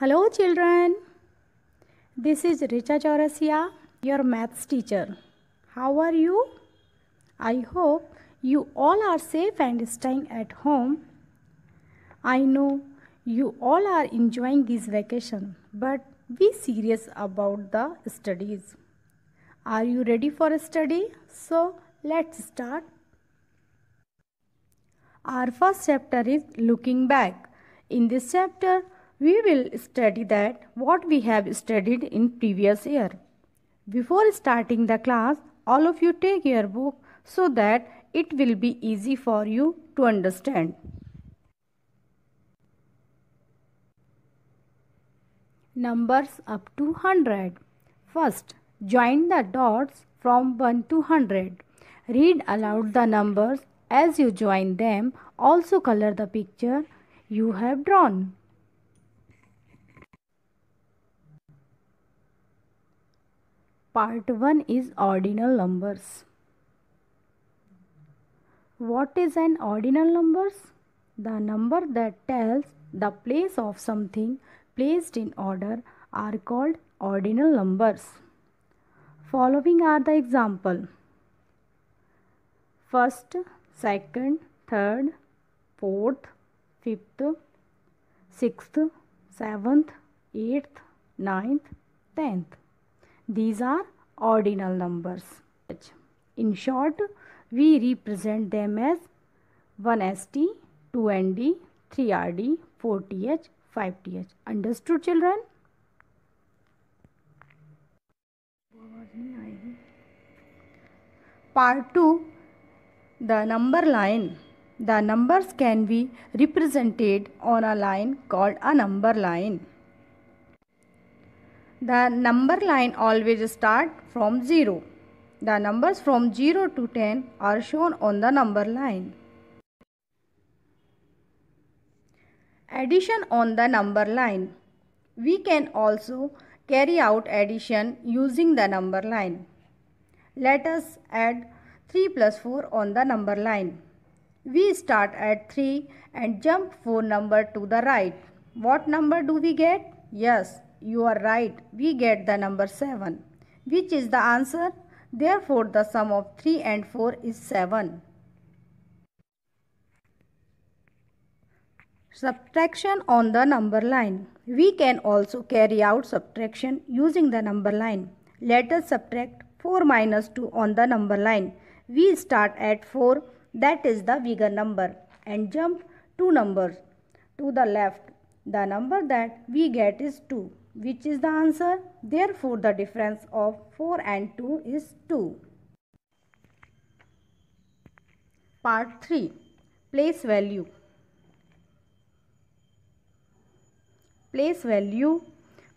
Hello children. This is Richa Chaurasia, your maths teacher. How are you? I hope you all are safe and staying at home. I know you all are enjoying this vacation, but be serious about the studies. Are you ready for a study? So let's start. Our first chapter is looking back. In this chapter, we will study that what we have studied in previous year. Before starting the class, all of you take your book so that it will be easy for you to understand. Numbers up to 100. First, join the dots from 1 to 100. Read aloud the numbers as you join them. Also color the picture you have drawn. Part 1 is ordinal numbers. What is an ordinal numbers? The number that tells the place of something placed in order are called ordinal numbers. Following are the example. First, second, third, fourth, fifth, sixth, seventh, eighth, ninth, tenth. These are ordinal numbers. In short, we represent them as 1ST, 2ND, 3RD, 4TH, 5TH. Understood children? Part 2 The number line. The numbers can be represented on a line called a number line. The number line always start from 0. The numbers from 0 to 10 are shown on the number line. Addition on the number line. We can also carry out addition using the number line. Let us add 3 plus 4 on the number line. We start at 3 and jump 4 number to the right. What number do we get? Yes, you are right. We get the number 7. Which is the answer? Therefore, the sum of 3 and 4 is 7. Subtraction on the number line. We can also carry out subtraction using the number line. Let us subtract 4 minus 2 on the number line. We start at 4 that is the bigger number and jump 2 numbers to the left. The number that we get is 2 which is the answer. Therefore, the difference of 4 and 2 is 2. Part 3 Place value. Place value.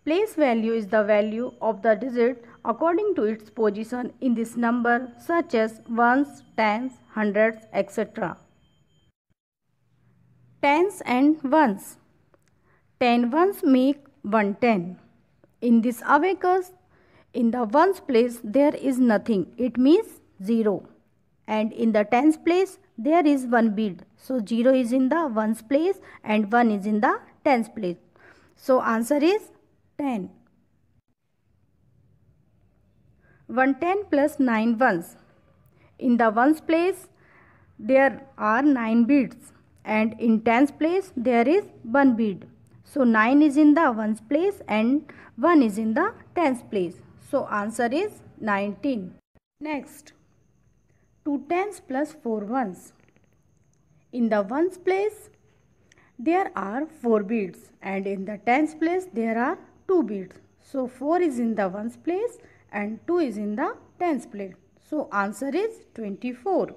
Place value is the value of the digit according to its position in this number such as ones, tens, hundreds, etc. Tens and ones. Ten ones make 110. In this abacus, in the ones place there is nothing. It means 0. And in the tens place there is one bead. So 0 is in the ones place and 1 is in the tens place. So answer is 10. 110 plus 9 ones. In the ones place there are 9 beads and in tens place there is one bead. So 9 is in the ones place and 1 is in the tens place. So answer is 19. Next, 2 tens plus 4 ones. In the ones place, there are 4 beads and in the tens place, there are 2 beads. So 4 is in the ones place and 2 is in the tens place. So answer is 24.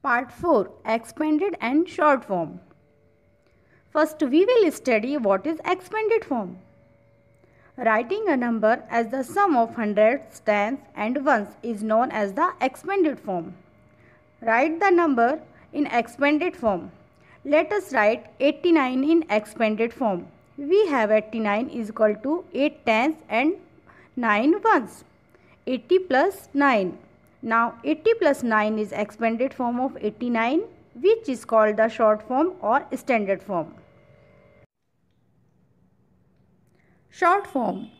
Part 4 Expanded and Short Form First we will study what is expanded form. Writing a number as the sum of hundreds, tens and ones is known as the expanded form. Write the number in expanded form. Let us write 89 in expanded form. We have 89 is equal to 8 tens and 9 ones. 80 plus 9 now 80 plus 9 is expanded form of 89 which is called the short form or standard form. Short form.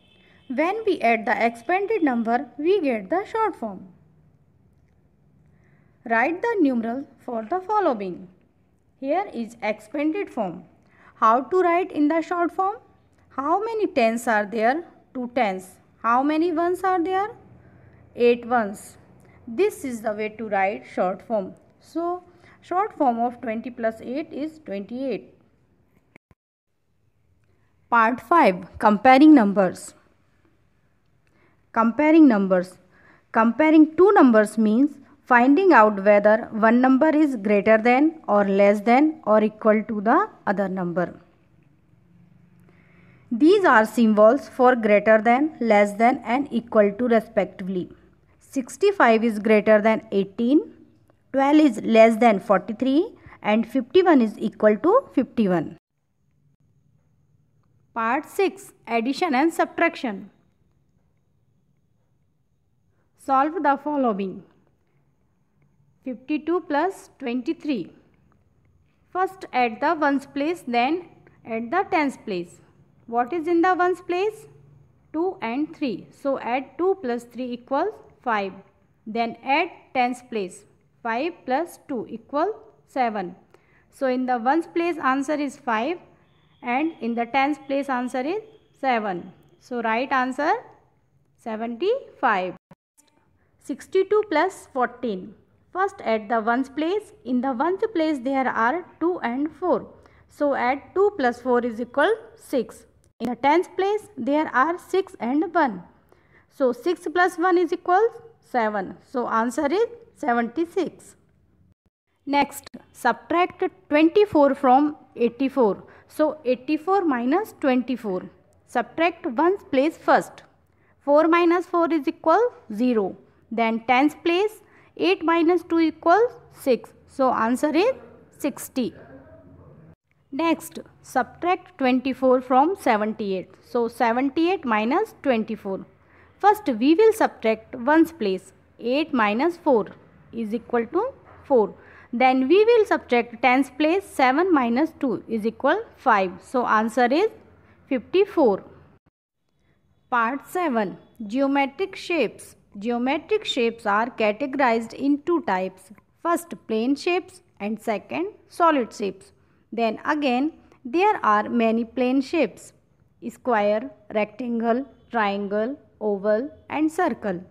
When we add the expanded number, we get the short form. Write the numeral for the following. Here is expanded form. How to write in the short form? How many tens are there? 2 tens. How many ones are there? 8 ones. This is the way to write short form. So, short form of 20 plus 8 is 28. Part 5 Comparing numbers. Comparing numbers. Comparing two numbers means finding out whether one number is greater than or less than or equal to the other number. These are symbols for greater than, less than and equal to respectively. 65 is greater than 18, 12 is less than 43 and 51 is equal to 51. Part 6 Addition and Subtraction Solve the following. 52 plus 23. First add the ones place then add the tens place. What is in the ones place? 2 and 3. So add 2 plus 3 equals 5. Then add tens place. 5 plus 2 equal 7. So in the ones place answer is 5 and in the tens place answer is 7. So right answer 75. 62 plus 14. First add the ones place. In the ones place there are 2 and 4. So add 2 plus 4 is equal 6. In the tens place there are 6 and 1. So 6 plus 1 is equal 7. So answer is 76. Next subtract 24 from 84. So 84 minus 24. Subtract ones place first. 4 minus 4 is equal 0. Then tens place 8 minus 2 equals 6. So answer is 60. Next, subtract 24 from 78. So 78 minus 24. First, we will subtract ones place. 8 minus 4 is equal to 4. Then we will subtract tens place. 7 minus 2 is equal 5. So answer is 54. Part 7. Geometric shapes. Geometric shapes are categorized in two types. First plane shapes and second solid shapes. Then again there are many plane shapes. Square, rectangle, triangle, oval and circle.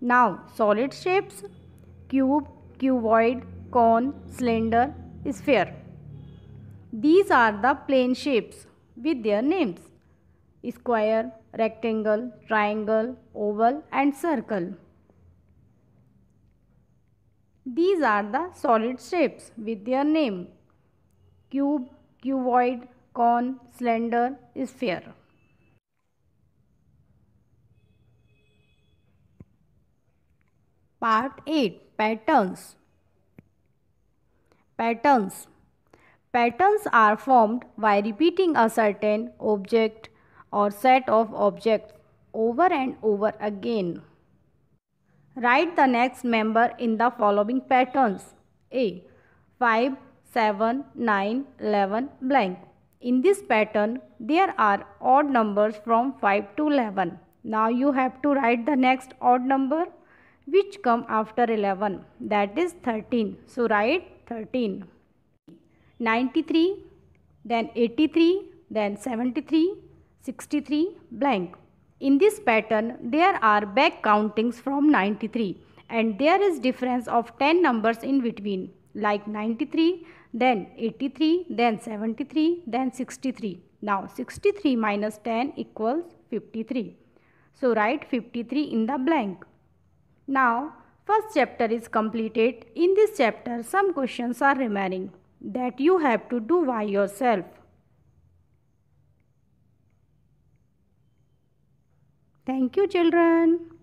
Now solid shapes cube, cuboid, cone, cylinder, sphere. These are the plane shapes with their names square, rectangle, triangle, oval and circle. These are the solid shapes with their name cube, cuboid, cone, cylinder, sphere. Part 8 Patterns Patterns Patterns are formed by repeating a certain object or set of objects over and over again. Write the next member in the following patterns. A. 5, 7, 9, 11 blank. In this pattern, there are odd numbers from 5 to 11. Now you have to write the next odd number which come after 11 that is 13. So write 13. 93, then 83, then 73, 63 blank. In this pattern, there are back countings from 93 and there is difference of 10 numbers in between like 93, then 83, then 73, then 63. Now 63 minus 10 equals 53. So write 53 in the blank. Now first chapter is completed. In this chapter some questions are remaining that you have to do by yourself. Thank you children.